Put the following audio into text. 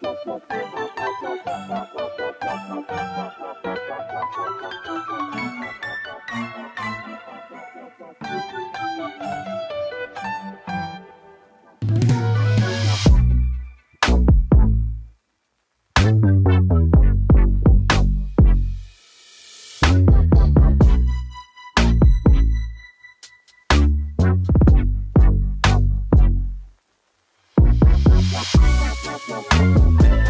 no, Yeah.